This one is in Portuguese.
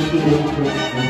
Música